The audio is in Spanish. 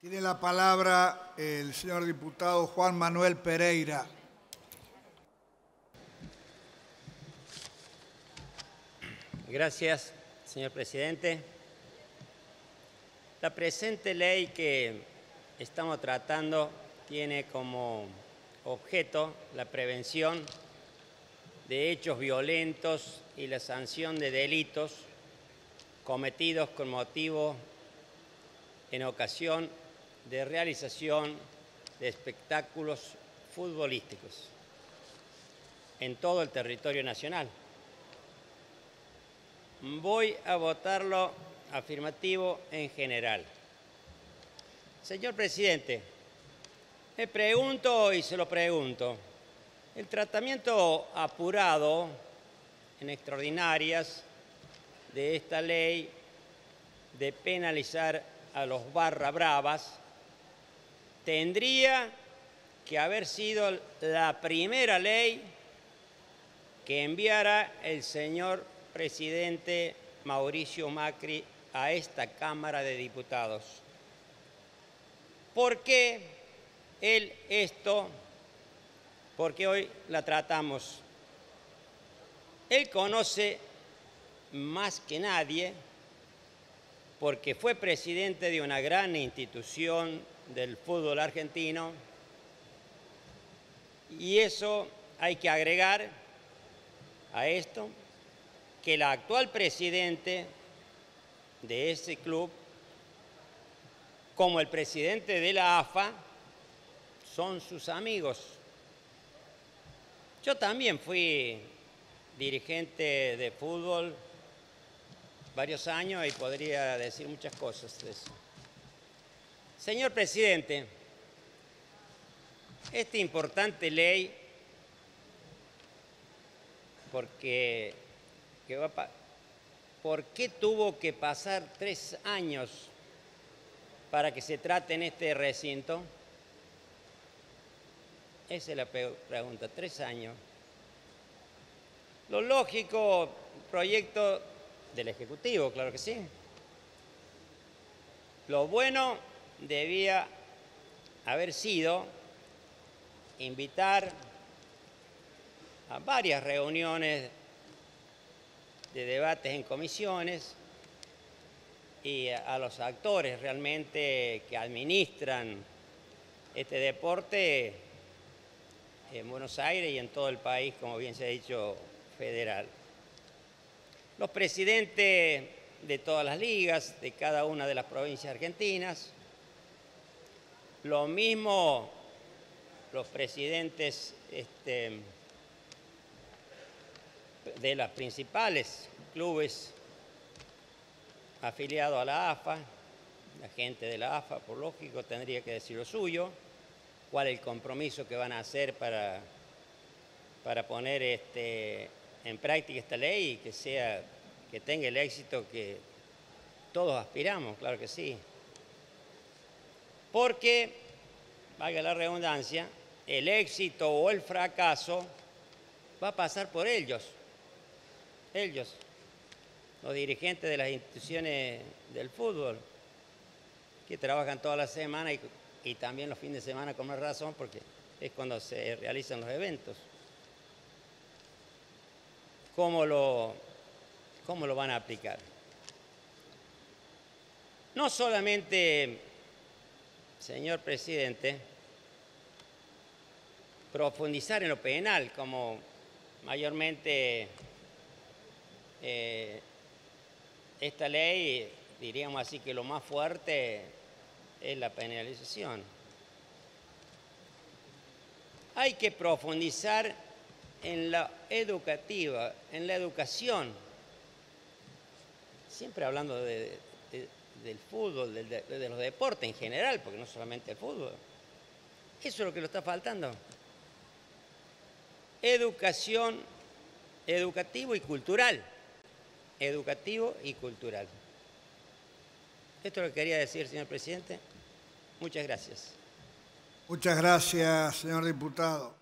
Tiene la palabra el señor diputado Juan Manuel Pereira. Gracias, señor presidente. La presente ley que estamos tratando tiene como objeto la prevención de hechos violentos y la sanción de delitos cometidos con motivo en ocasión de realización de espectáculos futbolísticos en todo el territorio nacional. Voy a votarlo afirmativo en general. Señor presidente, me pregunto y se lo pregunto, el tratamiento apurado en extraordinarias de esta ley de penalizar a los barra bravas tendría que haber sido la primera ley que enviara el señor presidente Mauricio Macri a esta Cámara de Diputados. ¿Por qué él esto? Porque hoy la tratamos. Él conoce más que nadie, porque fue presidente de una gran institución del fútbol argentino, y eso hay que agregar a esto que el actual presidente de ese club, como el presidente de la AFA, son sus amigos. Yo también fui dirigente de fútbol varios años y podría decir muchas cosas de eso. Señor presidente, esta importante ley, porque ¿por qué tuvo que pasar tres años para que se trate en este recinto? Esa es la pregunta, tres años. Lo lógico, proyecto del Ejecutivo, claro que sí. Lo bueno debía haber sido invitar a varias reuniones de debates en comisiones y a los actores realmente que administran este deporte en Buenos Aires y en todo el país, como bien se ha dicho, federal. Los presidentes de todas las ligas, de cada una de las provincias argentinas, lo mismo los presidentes este, de los principales clubes afiliados a la AFA, la gente de la AFA, por lógico, tendría que decir lo suyo, cuál es el compromiso que van a hacer para, para poner este, en práctica esta ley y que, sea, que tenga el éxito que todos aspiramos, claro que sí. Porque, valga la redundancia, el éxito o el fracaso va a pasar por ellos ellos, los dirigentes de las instituciones del fútbol, que trabajan toda la semana y, también los fines de semana con más razón porque es cuando se realizan los eventos. ¿Cómo lo, cómo lo van a aplicar? No solamente, señor presidente, profundizar en lo penal, como mayormente eh, esta ley, diríamos así que lo más fuerte es la penalización. Hay que profundizar en la educativa, en la educación. Siempre hablando del fútbol, de, de los deportes en general, porque no solamente el fútbol. Eso es lo que lo está faltando. Educación, educativo y cultural educativo y cultural. Esto es lo que quería decir, señor presidente. Muchas gracias. Muchas gracias, señor diputado.